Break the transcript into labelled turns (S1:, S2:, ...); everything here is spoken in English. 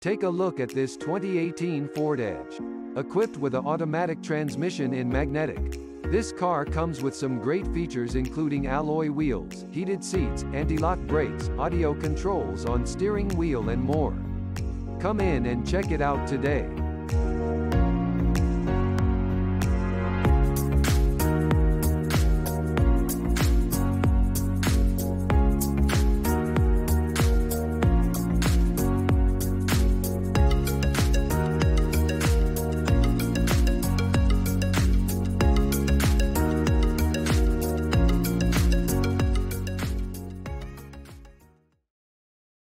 S1: Take a look at this 2018 Ford Edge. Equipped with an automatic transmission in magnetic. This car comes with some great features including alloy wheels, heated seats, anti-lock brakes, audio controls on steering wheel and more. Come in and check it out today.